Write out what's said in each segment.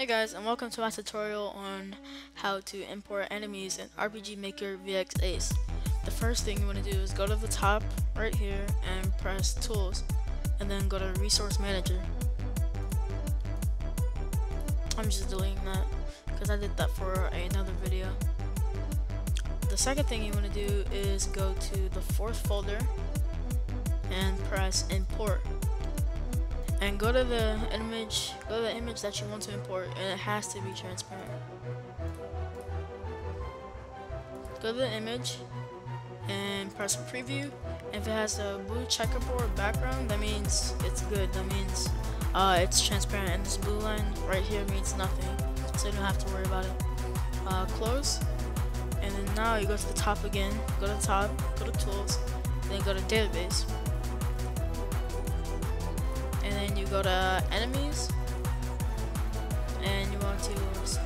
Hey guys and welcome to my tutorial on how to import enemies in RPG Maker VX Ace. The first thing you want to do is go to the top right here and press tools and then go to resource manager. I'm just deleting that because I did that for another video. The second thing you want to do is go to the fourth folder and press import and go to the image go to the image that you want to import and it has to be transparent. Go to the image and press preview. If it has a blue checkerboard background that means it's good. That means uh, it's transparent. And this blue line right here means nothing. So you don't have to worry about it. Uh, close. And then now you go to the top again. Go to the top go to tools then go to database then you go to enemies and you want to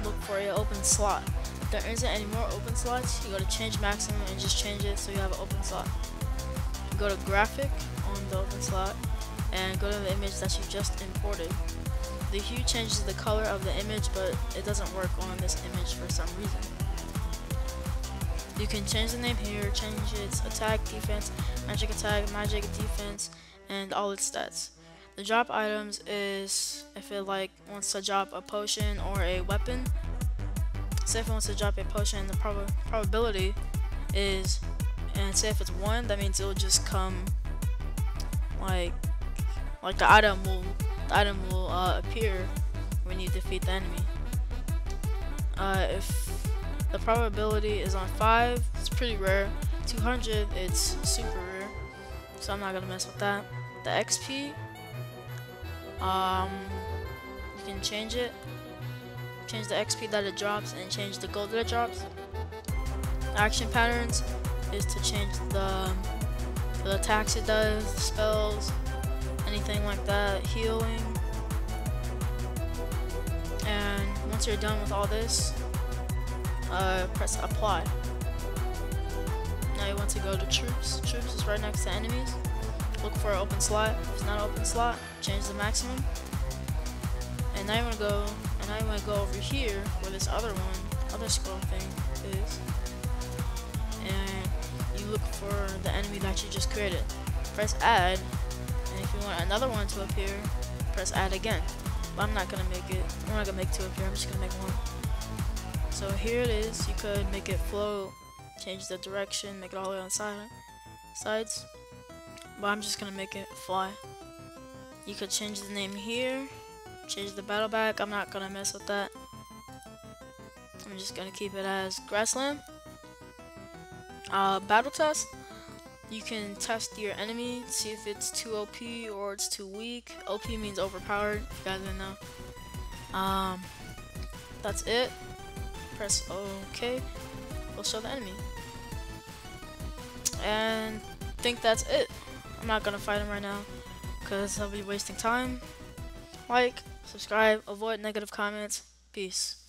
look for your open slot. If there isn't any more open slots you go to change maximum and just change it so you have an open slot. Go to graphic on the open slot and go to the image that you just imported. The hue changes the color of the image but it doesn't work on this image for some reason. You can change the name here, change its attack, defense, magic attack, magic defense, and all its stats. The drop items is if it like wants to drop a potion or a weapon. Say if it wants to drop a potion, the prob probability is, and say if it's one, that means it will just come like like the item will the item will uh, appear when you defeat the enemy. Uh, if the probability is on five, it's pretty rare. 200, it's super rare, so I'm not gonna mess with that. The XP um, you can change it. Change the XP that it drops and change the gold that it drops. Action patterns is to change the the attacks it does spells anything like that healing. And once you're done with all this uh, press apply. Now you want to go to troops. Troops is right next to enemies look for an open slot. If it's not an open slot, change the maximum. And want to go, and want to go over here where this other one, other scroll thing is. And you look for the enemy that you just created. Press add, and if you want another one to appear, press add again. But I'm not gonna make it, I'm not gonna make two appear, I'm just gonna make one. So here it is, you could make it float, change the direction, make it all the way on side, sides but I'm just gonna make it fly. You could change the name here, change the battleback. I'm not gonna mess with that. I'm just gonna keep it as grassland. Uh, battle test. You can test your enemy, see if it's too OP or it's too weak. OP means overpowered, if you guys didn't know. Um, that's it. Press OK. We'll show the enemy. And I think that's it. I'm not gonna fight him right now because I'll be wasting time. Like, subscribe, avoid negative comments. Peace.